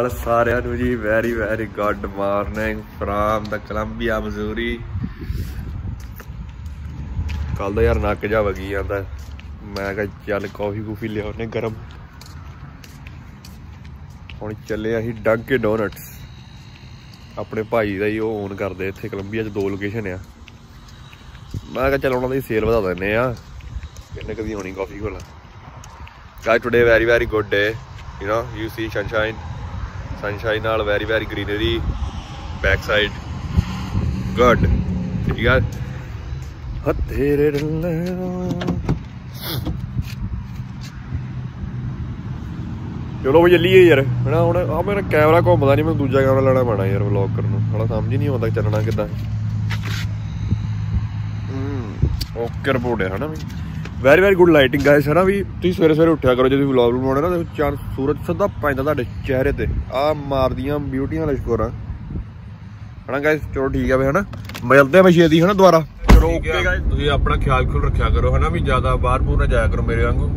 ਅਕਾਲ ਸਾਰਿਆਂ ਨੂੰ ਜੀ very very good morning from the Columbia Missouri ਕੱਲ ਦਾ ਯਾਰ ਨੱਕ ਜਾ ਵਗੀ ਜਾਂਦਾ। ਮੈਂ ਕਿਹਾ ਚੱਲ ਕਾਫੀ ਕੂਫੀ ਲਿਆਉਣੇ ਗਰਮ। ਹੁਣ ਚੱਲੇ ਅਸੀਂ ਡੰਕੇ ਡੋਨਟਸ ਆਪਣੇ ਭਾਈ ਦਾ ਹੀ ਉਹ ਓਨ ਕਰਦੇ ਇੱਥੇ ਕੋਲੰਬੀਆ 'ਚ ਦੋ ਲੋਕੇਸ਼ਨ ਆ। ਮੈਂ ਕਿਹਾ ਚੱਲ ਉਹਨਾਂ ਦੀ ਸੇਲ ਵਧਾ ਦਿੰਨੇ ਆ। ਕਿੰਨੇ ਕਦੀ ਹੋਣੀ ਕਾਫੀ ਕੋਲ guys, today very very good day you know, you see sunshine sunshine ਨਾਲ very very greenery back side good you got ਹੱਥੇਰੇ ਚਲੋ ਵੀ ਚੱਲੀਏ ਯਾਰ। ਹਣਾ ਹੁਣ ਆ ਮੇਰਾ ਕੈਮਰਾ ਘੁੰਮਦਾ ਨਹੀਂ ਮੈਨੂੰ ਦੂਜਾ ਕੈਮਰਾ ਲੈਣਾ ਪੈਣਾ ਯਾਰ ਵਲੌਗ ਕਰਨ ਨੂੰ। ਹਲਾ ਸਮਝ ਹੀ ਨਹੀਂ ਆਉਂਦਾ ਚੱਲਣਾ ਕਿੱਦਾਂ। ਹੂੰ। ਓਕੇ ਰਿਪੋਰਟ ਹੈ ਹਨਾ ਵੀ। Very very good lighting guys ਹੈ ਨਾ ਵੀ ਤੁਸੀਂ ਸਵੇਰੇ ਸਵੇਰੇ ਉੱਠਿਆ ਕਰੋ ਜਦੋਂ ਵਲੌਗ ਬਣਾਉਣਾ ਨਾ ਚਾਰ ਸੂਰਜ ਸਿੱਧਾ ਪੈਂਦਾ ਤੁਹਾਡੇ ਚਿਹਰੇ ਤੇ। ਆ ਮਾਰਦੀਆਂ ਬਿਊਟੀਆਂ ਲਸ਼ਕੋਰਾਂ ਹਨਾ ਗਾਇਸ ਚਲੋ ਠੀਕ ਆ ਵੇ ਹਨਾ। ਮਿਲਦੇ ਆ ਮੈਂ ਦੀ ਹਨਾ ਦੁਬਾਰਾ। ਚਲੋ ਓਕੇ ਗਾਇਸ ਤੁਸੀਂ ਆਪਣਾ ਖਿਆਲ ਖੁਲ ਰੱਖਿਆ ਕਰੋ ਹਨਾ ਵੀ ਜ਼ਿਆਦਾ ਬਾਹਰ ਬੂਰ ਨਾ ਜਾਇਆ ਕਰੋ ਮੇਰੇ ਵਾਂਗੂ।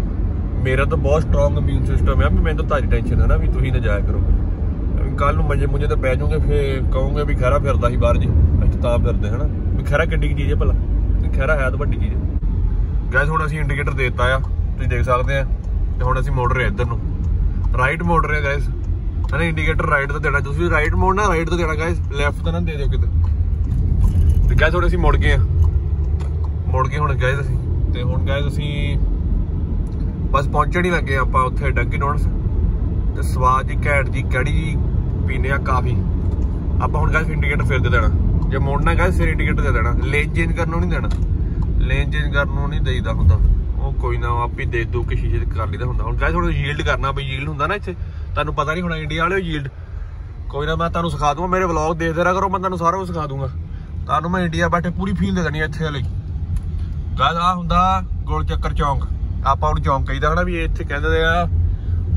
ਮੇਰਾ ਤਾਂ ਬਹੁਤ ਸਟਰੋਂਗ ਇਮਿਊਨ ਸਿਸਟਮ ਹੈ ਵੀ ਮੈਨੂੰ ਤਾਂ ਤੁਹਾਡੀ ਟੈਨਸ਼ਨ ਹੈ ਨਾ ਵੀ ਤੁਸੀਂ ਨਾ ਜਾਇਆ ਕਰੋ। ਕੱਲ ਨੂੰ ਮੰਜੇ ਮੁੰਜੇ ਤੇ ਪੈ ਜਾਓਗੇ ਫੇ ਕਹੋਗੇ ਵੀ ਖੈਰਾ ਫਿਰਦਾ ਸੀ ਬਾਹਰ ਜੀ। ਅਸੀਂ ਤਾਂ ਫਿਰਦੇ ਹਨਾ। ਵੀ ਖੈਰਾ ਕਿੱਡੀ ਕੀ ਚੀਜ਼ ਹੈ ਭਲਾ। ਖੈਰਾ ਹੈ ਤਾਂ ਵੱਡੀ ਚੀਜ਼ ਹੈ ਗਾਇਸ ਹੁਣ ਅਸੀਂ ਇੰਡੀਕੇਟਰ ਦੇਤਾ ਆ, ਤੁਸੀਂ ਦੇਖ ਸਕਦੇ ਆ। ਤੇ ਹੁਣ ਅਸੀਂ ਮੋੜ ਰਹੇ ਇੱਧਰ ਨੂੰ। ਰਾਈਟ ਮੋੜ ਰਹੇ ਗਾਇਸ ਹਨਾ ਇੰਡੀਕੇਟਰ ਰਾਈਟ ਤੇ ਦੇਣਾ। ਤੁਸੀਂ ਰਾਈਟ ਮੋੜਨਾ ਰਾਈਟ ਤੇ ਦੇਣਾ ਗਾਇਸ ਲੈਫਟ ਤੇ ਨਾ ਦੇ ਦਿਓ ਕਿਤੇ। ਤੇ ਗਾਇਸ ਹੁਣ ਅਸੀਂ ਮੁੜ ਗਏ ਆ। ਮੁੜ ਗਏ ਹੁਣ ਗਾਇਸ ਅਸੀਂ। ਤੇ ਹੁਣ ਗਾਇਸ ਅਸੀਂ ਬਸ ਪਹੁੰਚਣ ਹੀ ਲੱਗੇ ਆਪਾਂ ਉੱਥੇ ਡੰਕੀ ਡੋਨਟਸ ਤੇ ਸਵਾਦ ਜੀ, ਘੈਂਟ ਜੀ, ਕੜੀ ਜੀ ਪੀਨੇ ਆ ਕਾਫੀ। ਆਪਾਂ ਹੁਣ ਗਾਇਸ ਇੰਡੀਕੇਟਰ ਫੇਰ ਦੇ ਦੇਣਾ। ਜੇ ਮੋੜਨਾ ਗਾਇਸ ਫਿਰ ਇੰਡੀਕੇਟਰ ਦੇ ਦੇਣਾ। ਲੇਨ ਚੇਂਜ ਕਰਨ ਨੂੰ ਨਹੀਂ ਦੇਣਾ। ਲੇਨ ਚੇਂਜ ਕਰਨ ਨੂੰ ਨਹੀਂ ਦੇਈਦਾ ਹੁੰਦਾ। ਉਹ ਕੋਈ ਨਾ ਆਪੇ ਦੇ ਦੋ ਕਿ ਸ਼ੀਸ਼ੇ ਕਰ ਲਈਦਾ ਹੁੰਦਾ। ਹੁਣ ਗਾਇਸ ਹੁਣ ਯੀਲਡ ਕਰਨਾ ਬਈ ਯੀਲਡ ਹੁੰਦਾ ਨਾ ਇੱਥੇ। ਤੁਹਾਨੂੰ ਪਤਾ ਨਹੀਂ ਹੋਣਾ ਇੰਡੀਆ ਵਾਲੇ ਯੀਲਡ ਕੋਈ ਨਾ ਮੈਂ ਤੁਹਾਨੂੰ ਸਿਖਾ ਦੂੰਗਾ, ਮੇਰੇ ਵਲੌਗ ਦੇਖਦੇ ਰਹਾ, ਕਰੋ, ਮੈਂ ਤੁਹਾਨੂੰ ਸਾਰਾ ਕੁਝ ਸਿਖਾ ਦੂੰਗਾ। ਤੁਹਾਨੂੰ ਮੈਂ ਇੰਡੀਆ ਬੈਠੇ ਪੂਰੀ ਫੀਲ ਦੇ ਦੇਣੀ ਇੱਥੇ ਵਾਲੀ। ਗਾਇਸ ਆ ਹੁੰਦਾ ਗੋਲ ਚੱਕਰ ਚੌਂਕ। ਆਪਾਂ ਉਹਨੂੰ ਚੌਂਕ ਕਹੀਦਾ ਹਨਾ ਵੀ ਇੱਥੇ ਕਹਿੰਦੇ ਆ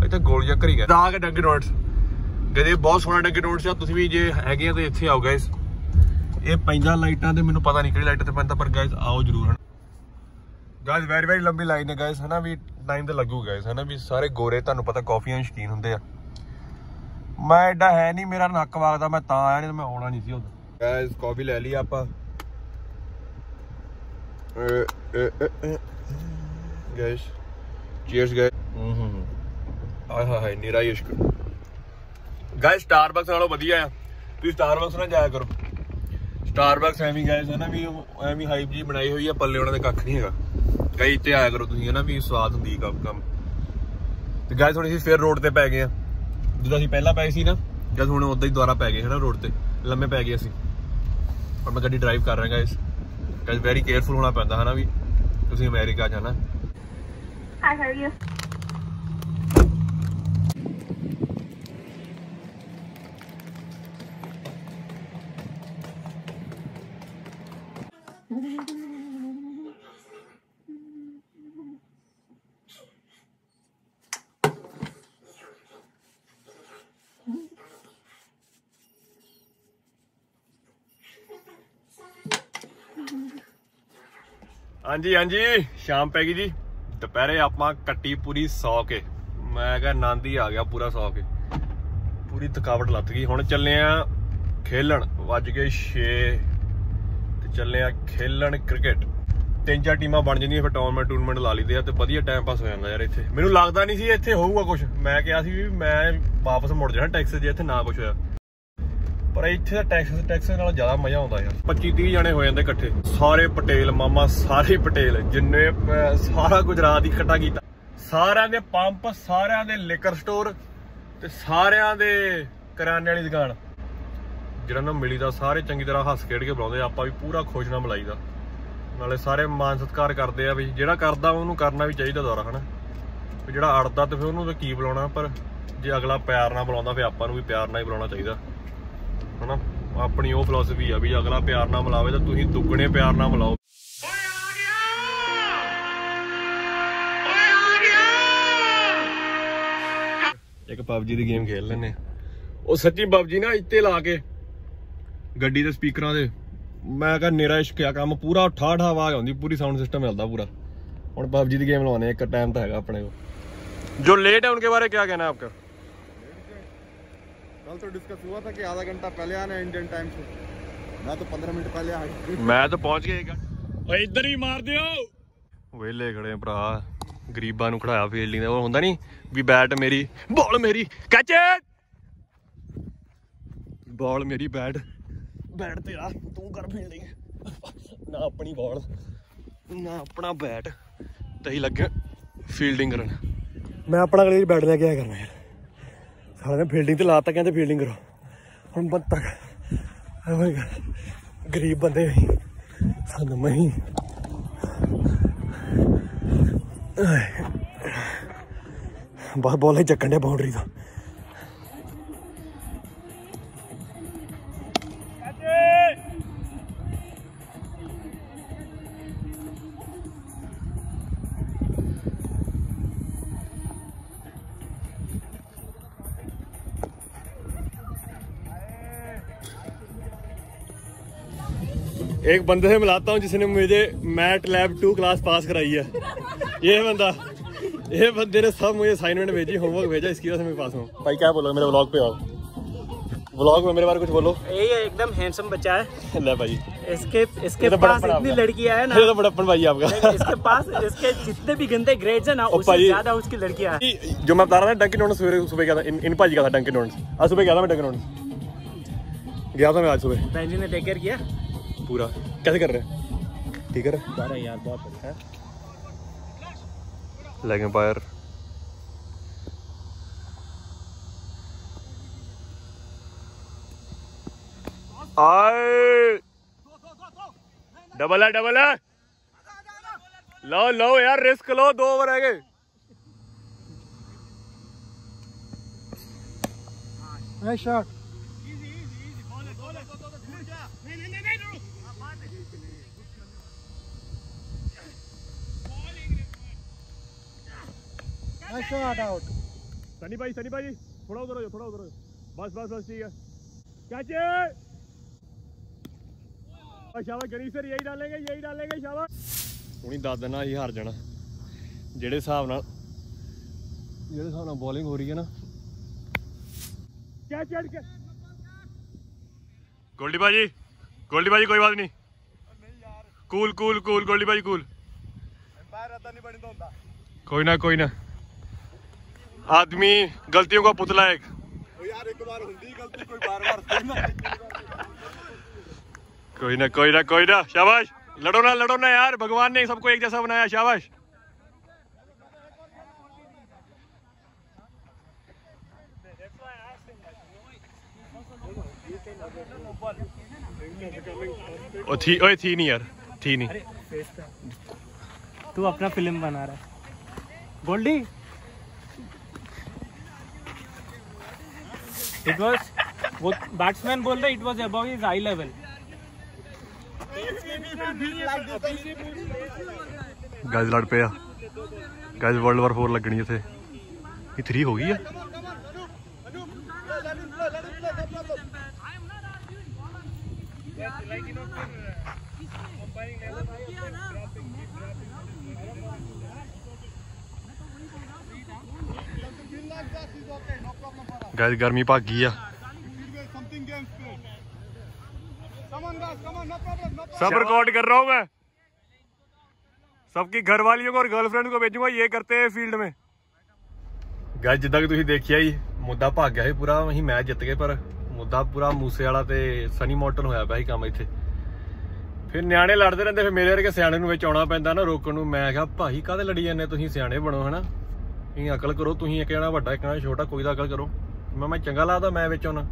ਇੱਥੇ ਗੋਲ ਚੱਕਰ ਹੀ ਕਹਿੰਦੇ ਆ ਕੇ ਡੰਗੇ ਰੋਡਸ ਜਿਹਦੇ ਬਹੁਤ ਸੋਹਣਾ ਡੰਗੇ ਰੋਡਸ ਆ। ਤੁਸੀਂ ਵੀ ਜੇ ਹੈਗੇ ਆ ਤੇ ਇੱਥੇ ਆਓ ਗਾਇਸ ਇਹ ਪੈਂਦਾ ਲਾਈਟਾਂ ਤੇ ਮੈਨੂੰ ਪਤਾ ਨਹੀਂ ਕਿਹੜੀ ਲਾਈਟ ਤੇ ਪੈਂਦਾ, ਪਰ ਗਾਇਸ ਆਓ ਜਰੂਰ, ਹਨ। ਗਾਇਸ ਵੈਰੀ ਵੈਰੀ ਲੰਬੀ ਲਾਈਨ ਹੈ ਗਾਇਸ ਹਨਾ, ਵੀ ਟਾਈਮ ਤੇ ਲੱਗੂ ਗਾਇਸ ਹਨਾ, ਵੀ ਸਾਰੇ ਗੋਰੇ, ਤੁਹਾਨੂੰ ਪਤਾ ਕਾਫੀਆਂ ਸ਼ਕੀਨ ਹੁੰਦੇ ਆ। ਮੈਂ ਐਡਾ ਹੈ ਨਹੀਂ, ਮੇਰਾ ਨੱਕ ਵਾਗਦਾ, ਮੈਂ ਤਾਂ ਆਇਆ ਨਹੀਂ ਮੈਂ ਆਉਣਾ ਨਹੀਂ ਸੀ ਉਦੋਂ ਗਾਇਸ ਕਾਫੀ ਲੈ ਲਈ ਆਪਾਂ। ਗਾਇਸ ਚੀਅਰਸ ਗਾਇਸ ਹੂੰ ਹਾਏ ਹਾਏ ਨੀਰਾ ਇਸ਼ਕ ਗਾਇਸ ਸਟਾਰਬਕਸ ਨਾਲੋਂ ਵਧੀਆ ਆ। ਤੁਸੀਂ ਸਟਾਰਬਕਸ ਨਾਲ ਜਾਇਆ ਕਰੋ। ਸਟਾਰਬਕਸ ਐਵੇਂ ਗਾਇਸ ਹੈ ਨਾ ਵੀ ਐਵੇਂ ਹਾਈਪ ਜੀ ਬਣਾਈ ਹੋਈ ਆ ਪੱਲੇ ਉਹਨਾਂ ਦੇ ਕੱਖ ਨਹੀਂ ਹੈਗਾ। ਗਾਇਸ ਤੇ ਆਇਆ ਕਰੋ ਤੁਸੀਂ ਹੈ ਨਾ ਵੀ ਸਵਾਦ ਹੁੰਦੀ ਕੰਮ ਕੰਮ। ਤੇ ਗਾਇਸ ਹੁਣ ਅਸੀਂ ਫੇਰ ਰੋਡ ਤੇ ਪੈ ਗਏ ਆ। ਜਦੋਂ ਅਸੀਂ ਪਹਿਲਾਂ ਪਏ ਸੀ ਨਾ ਜਦ ਹੁਣ ਉਦਾਂ ਹੀ ਦੁਆਰਾ ਪੈ ਗਏ ਹੈ ਨਾ ਰੋਡ ਤੇ। ਲੰਮੇ ਪੈ ਗਏ ਅਸੀਂ। ਪਰ ਮੈਂ ਗੱਡੀ ਡਰਾਈਵ ਕਰ ਰਿਹਾ ਗਾਇਸ ਗਾਇਸ ਵੈਰੀ ਕੇਅਰਫੁਲ ਹੋਣਾ ਪੈਂਦਾ ਹੈ ਨਾ ਵੀ ਤੁਸੀਂ ਅਮਰੀਕਾ ਜਾਣਾ। Hi, how are you? ਹਾਂਜੀ ਹਾਂਜੀ। ਸ਼ਾਮ ਪੈ ਗਈ ਜੀ। ਦੁਪਹਿਰੇ ਆਪਾਂ ਕੱਟੀ ਪੂਰੀ 100 ਕੇ। ਮੈਂ ਕਿਹਾ ਆਨੰਦ ਹੀ ਆ ਗਿਆ ਪੂਰਾ 100 ਕੇ। ਪੂਰੀ ਥਕਾਵਟ ਲੱਤ ਗਈ। ਹੁਣ ਚੱਲੇ ਆ ਖੇਲਣ। ਵੱਜ ਗਏ 6 ਤੇ ਚੱਲੇ ਆ ਖੇਲਣ ਕ੍ਰਿਕਟ। ਤਿੰਨ ਚਾਰ ਟੀਮਾਂ ਬਣ ਜਾਂਦੀਆਂ, ਫਿਰ ਟੂਰਨਾਮੈਂਟ ਟੂਰਨਾਮੈਂਟ ਲਾ ਲਈਦੇ ਆ ਤੇ ਵਧੀਆ ਟਾਈਮ ਪਾਸ ਹੋ ਜਾਂਦਾ ਯਾਰ ਇੱਥੇ। ਮੈਨੂੰ ਲੱਗਦਾ ਨਹੀਂ ਸੀ ਇੱਥੇ ਹੋਊਗਾ ਕੁਝ ਮੈਂ ਕਿਹਾ ਸੀ ਵੀ ਮੈਂ ਵਾਪਸ ਮੁੜ ਜਾਣਾ ਟੈਕਸ ਜੇ ਇੱਥੇ ਨਾ ਕੁਝ ਹੋਇਆ। ਪਰ ਇੱਥੇ ਦਾ ਟੈਕਸ ਟੈਕਸ ਨਾਲ ਜ਼ਿਆਦਾ ਮਜ਼ਾ ਆਉਂਦਾ ਯਾਰ। 25 30 ਜਣੇ ਹੋ ਜਾਂਦੇ ਇਕੱਠੇ। ਸਾਰੇ ਪਟੇਲ, ਮਾਮਾ ਸਾਰੇ ਪਟੇਲ, ਜਿੰਨੇ ਸਾਰਾ ਗੁਜਰਾਤ ਹੀ ਇਕੱਠਾ ਕੀਤਾ। ਸਾਰਿਆਂ ਦੇ ਪੰਪ, ਸਾਰਿਆਂ ਦੇ ਲਿਕਰ ਸਟੋਰ ਤੇ ਸਾਰਿਆਂ ਦੇ ਕਰਿਆਨੇ ਵਾਲੀ ਦੁਕਾਨ। ਜਿਹੜਾ ਨਾ ਮਿਲੀਦਾ, ਸਾਰੇ ਚੰਗੀ ਤਰ੍ਹਾਂ ਹੱਸ ਖੇਡ ਕੇ ਬੁਲਾਉਂਦੇ ਆਪਾਂ ਵੀ ਪੂਰਾ ਖੁਸ਼ ਨਾਲ ਮਲਾਈਦਾ ਨਾਲੇ ਸਾਰੇ ਮਾਨ ਸਤਿਕਾਰ ਕਰਦੇ ਆ ਵੀ ਜਿਹੜਾ ਕਰਦਾ, ਉਹਨੂੰ ਕਰਨਾ ਵੀ ਚਾਹੀਦਾ ਦੁਆਰਾ ਹਨਾ? ਜਿਹੜਾ ਅੜਦਾ ਤੇ ਫਿਰ ਉਹਨੂੰ ਤਾਂ ਕੀ ਬੁਲਾਉਣਾ, ਪਰ ਜੇ ਅਗਲਾ ਪਿਆਰ ਨਾਲ ਬੁਲਾਉਂਦਾ, ਫਿਰ ਆਪਾਂ ਨੂੰ ਵੀ ਪਿਆਰ ਨਾਲ ਹੀ ਬੁਲਾਉਣਾ ਚਾਹੀਦਾ। ਹਨਾ? ਆਪਣੀ ਉਹ ਫਲਸਫੀ ਆ ਵੀ ਅਗਲਾ ਪਿਆਰ ਨਾਲ ਮਿਲਾਵੇ ਤਾਂ ਤੁਸੀਂ ਦੁੱਗਣੇ ਪਿਆਰ ਨਾਲ ਮਿਲਾਓ। ਇੱਕ ਪਬਜੀ ਦੀ ਗੇਮ ਖੇਲ ਲੈਨੇ ਉਹ ਸੱਚੀ ਪਬਜੀ ਨਾ ਇੱਥੇ ਲਾ ਕੇ ਗੱਡੀ ਦੇ ਸਪੀਕਰਾਂ ਦੇ, ਮੈਂ ਕਹਾਂ ਨੇਰਾ ਇਸ਼ਕਿਆ ਕੰਮ, ਪੂਰਾ ਠਾਠ ਆਵਾਜ਼ ਆਉਂਦੀ, ਪੂਰੀ ਸਾਊਂਡ ਸਿਸਟਮ ਮਿਲਦਾ ਪੂਰਾ। ਹੁਣ ਪਬਜੀ ਦੀ ਗੇਮ ਲਵਾਉਣੇ ਇੱਕ ਟਾਈਮ ਤਾਂ ਹੈਗਾ ਆਪਣੇ ਕੋਲ। ਜੋ ਲੇਟ ਹੈ ਉਹਨਕੇ ਬਾਰੇ ਕੀ ਕਹਿਣਾ ਆਪਕਾ? कल तो डिस्कस हुआ था कि आधा घंटा पहले आना है इंडियन टाइम से मैं तो पंद्रह मिनट पहले आ गया ਮੈਂ ਤਾਂ ਪਹੁੰਚ ਗਿਆ ਓਏ ਇੱਧਰ ਹੀ ਮਾਰ ਦਿਓ ਵੇਲੇ ਖੜੇ ਆ ਭਰਾ ਗਰੀਬਾਂ ਨੂੰ ਖੜਾਇਆ ਫੀਲਡਿੰਗ ਦਾ ਉਹ ਹੁੰਦਾ ਨਹੀਂ ਵੀ ਬੈਟ ਮੇਰੀ ਬਾਲ ਮੇਰੀ ਕੈਚ ਬਾਲ ਮੇਰੀ ਬੈਟ ਬੈਟ ਤੇਰਾ ਤੂੰ ਕਰ ਫੀਲਡਿੰਗ ਨਾ ਆਪਣੀ ਬਾਲ ਨਾ ਆਪਣਾ ਬੈਟ ਤਈ ਲੱਗਿਆ ਫੀਲਡਿੰਗ ਕਰਨ ਮੈਂ ਆਪਣਾ ਅਗਲੇ ਬੈਟ ਲੈ ਕੇ ਆਇਆ ਕਰਨਾ ਯਾਰ ਸਾਲੇ ਨੇ ਫੀਲਡਿੰਗ ਤੇ ਲਾਤਾ ਕਹਿੰਦੇ ਫੀਲਡਿੰਗ ਕਰੋ ਹੁਣ ਬੰਦਾ ਗਰੀਬ ਬੰਦੇ ਸਾਨੂੰ ਨਹੀਂ ਬਸ ਬੋਲ ਚੱਕਣ ਦੇ ਬਾਉਂਡਰੀ ਤੋਂ। एक बंदे से मिलाता हूँ जिसने मुझे मैट लैब टू क्लास पास कराई है। ये बंदा। ये बंदे ने सब मुझे असाइनमेंट भेजी होमवर्क भेजा इसकी वजह से मैं पास हूँ। भाई क्या बोलो मेरे व्लॉग पे आओ। व्लॉग में मेरे बारे कुछ बोलो। ये एकदम हैंडसम बच्चा है। ले भाई। इसके इसके तो पास इतनी। लड़कियाँ है ना। ये तो बड़प्पन भाई आपका। इसके पास इसके जितने भी गंदे ग्रेड्स है ना उससे ज़्यादा उसकी लड़कियाँ हैं। जो मैं बता रहा था डंकिन डोनट्स सुबह सुबह गया था। इन, इन भाजी का था डंकिन डोनट्स आज सुबह गया था मैं डंकिन डोनट्स गया था मैं आज सुबह। जी ने टेक केयर किया। पूरा। कैसे कर रहे हैं? ठीक है यार बहुत अच्छा है लेग एम्पायर आए। डबल है डबल है। लो लो यार रिस्क लो दो ओवर है गए। नाइस शॉट आउट सनी भाई सनी भाई थोड़ा उधर हो थोड़ा उधर हो बस बस बस ठीक है। कैचे शाबाश गरीब सर यही डालेंगे यही डालेंगे शाबाश। उन्हीं दस देना ही हार जाना। जेड़े हिसाब न जेड़े हिसाब न बॉलिंग हो रही है ना। कैच कैच गोल्डी भाजी गोल्डी भाजी कोई बात नहीं। कूल कूल कूल गोल्डी भाजी कूल। कोई ना कोई ना। आदमी गलतियों का पुतला है एक यार एक बार गलती कोई बार बार ना कोई ना कोई ना कोई ना। शाबाश! लड़ो ना लड़ो ना यार। भगवान ने सबको एक जैसा बनाया शाबाश! ओ थी ओए थी नहीं यार थी नहीं। तू अपना फ़िल्म बना रहा है। गोल्डी इट वाज वो बैट्समैन बोल रहे it was above his eye level guys लड़ पे गाइस वर्ल्ड वार 4 लगनी इथे ये 3 हो गई है? Like you know, for umpiring never dropping, keep dropping. on guys come on no problem no सब रिकॉर्ड कर रहा हूँ मैं सबकी घर वालियों को और गर्लफ्रेंड को भेजूंगा ये करते हैं फील्ड में ਗਾਇ ਜਿੱਦਾਂ ਕਿ ਤੁਸੀਂ ਦੇਖਿਆ ਹੀ ਮੁੱਦਾ ਭੱਗ ਗਿਆ ਸੀ ਪੂਰਾ ਅਸੀਂ ਮੈਚ ਜਿੱਤ ਗਏ ਪਰ ਮੁੱਦਾ ਪੂਰਾ ਮੂਸੇ ਵਾਲਾ ਤੇ ਸਨੀ ਮੋਟਨ ਹੋਇਆ ਪਿਆ ਸੀ ਕੰਮ ਇੱਥੇ ਫਿਰ ਨਿਆਣੇ ਲੜਦੇ ਰਹਿੰਦੇ ਫਿਰ ਮੇਰੇ ਵਰਗੇ ਸਿਆਣੇ ਨੂੰ ਵਿੱਚ ਆਉਣਾ ਪੈਂਦਾ ਨਾ ਰੋਕਣ ਨੂੰ ਮੈਂ ਕਿਹਾ ਭਾਈ ਕਾਹਦੇ ਲੜੀ ਜਾਂਦੇ ਤੁਸੀਂ ਸਿਆਣੇ ਬਣੋ ਹਨਾ ਤੁਸੀਂ ਅਕਲ ਕਰੋ, ਤੁਸੀਂ ਇੱਕ ਜਣਾ ਵੱਡਾ, ਇੱਕ ਜਣਾ ਛੋਟਾ, ਕੋਈ ਦਾ ਅਕਲ ਕਰੋ। ਮੈਂ ਮੈਂ ਚੰਗਾ ਲੱਗਦਾ ਮੈਂ ਵਿੱਚ ਆਉਣਾ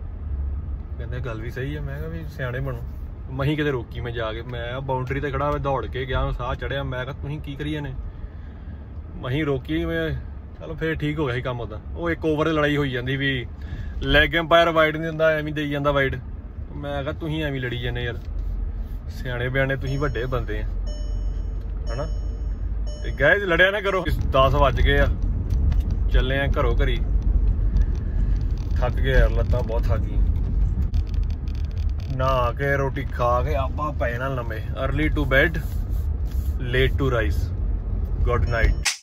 ਕਹਿੰਦੇ ਗੱਲ ਵੀ ਸਹੀ ਹੈ ਮੈਂ ਕਿਹਾ ਵੀ ਸਿਆਣੇ ਬਣੋ। ਮਹੀਂ ਕਿਤੇ ਰੋਕੀ, ਮੈਂ ਜਾ ਕੇ, ਮੈਂ ਬਾਉਂਡਰੀ ਤੇ ਖੜਾ ਹੋਇਆ, ਦੌੜ ਕੇ ਗਿਆ, ਸਾਹ ਚੜਿਆ, ਮੈਂ ਕਿਹਾ ਤੁਸੀਂ ਕੀ ਕਰੀਏ ਜਾਂਦੇ? ਮਹੀਂ ਰੋਕੀ, ਮੈਂ ਚਲੋ ਫੇਰ ਠੀਕ ਹੋ ਗਿਆ ਸੀ ਕੰਮ ਉਹਦਾ। ਉਹ ਇੱਕ ਓਵਰ ਲੜਾਈ ਹੋਈ ਜਾਂਦੀ ਵੀ ਲੈਗ ਐਮਪਾਇਰ ਵਾਈਡ ਨਹੀਂ ਦਿੰਦਾ, ਐਵੇਂ ਦੇਈ ਜਾਂਦਾ ਵਾਈਡ ਮੈਂ ਕਿਹਾ ਤੁਸੀਂ ਐਵੇਂ ਲੜੀ ਜਾਂਦੇ ਯਾਰ। ਸਿਆਣੇ ਬਿਆਣੇ ਤੁਸੀਂ ਵੱਡੇ ਬੰਦੇ ਆ। ਹਨਾ? ਤੇ ਗਾਇਜ਼ ਲੜਿਆ ਨਾ ਕਰੋ। 10 ਵੱਜ ਗਏ ਆ। ਚੱਲੇ ਆ ਘਰੋਂ ਘਰੀ। ਥੱਕ ਗਏ ਯਾਰ, ਲੱਤਾਂ ਬਹੁਤ ਥੱਕ ਗਈਆਂ। ਨਹਾ ਕੇ ਰੋਟੀ ਖਾ ਕੇ ਆਪਾਂ ਪਏ ਨਾ ਲੰਮੇ early to bed late to rise good night